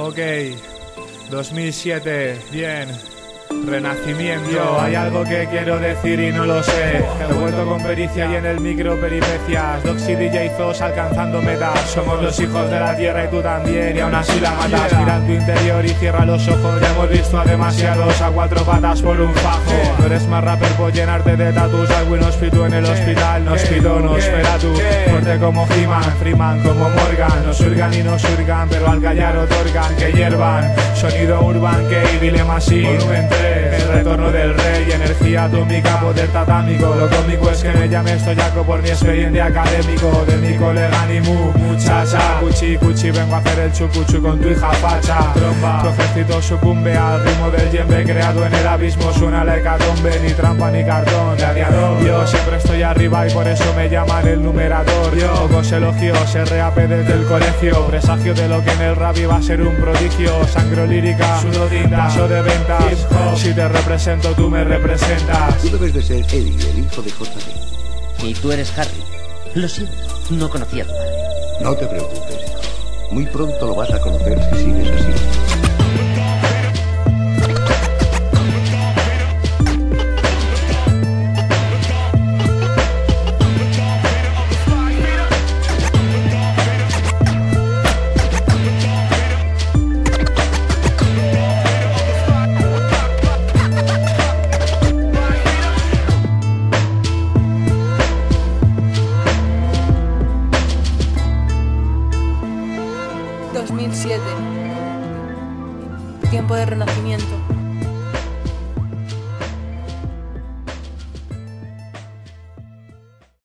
Ok, 2007, bien. Renacimiento, hay algo que quiero decir y no lo sé. He vuelto con pericia y en el micro peripecias. Doxy DJ Zos alcanzando metas. Somos los hijos de la tierra y tú también. Y aún así la matas. Mira tu interior y cierra los ojos. Ya hemos visto a demasiados a cuatro patas por un fajo. No eres más rapper por llenarte de tatus. Alwin hospital en el hospital. Nos pido, nos espera tú. Como He-Man, Freeman como Morgan. Nos surgan y nos surgan, pero al callar otorgan que hiervan. Sonido urban que dilema así. Volumen 3. El retorno del rey, energía atómica, poder tatámico Lo cómico es que me llame Stoyaco por mi expediente académico De mi colega Nimu, cuchi, vengo a hacer el chucuchu con tu hija facha. Tromba, tu ejército sucumbe al ritmo del yembe Creado en el abismo, suena la hecatombe Ni trampa ni cartón, gladiador. Yo siempre estoy arriba y por eso me llaman el numerador. Yo, pocos elogios, RAP desde el colegio. Presagio de lo que en el rap iba a ser un prodigio. Sangro lírica, sudodín, paso de ventas. Si te represento, tú me representas. Tú debes de ser Eddie, el hijo de JD. Y tú eres Harry. Lo siento, no conocía a tu padre. No te preocupes. Muy pronto lo vas a conocer si sigues así. Tiempo de renacimiento.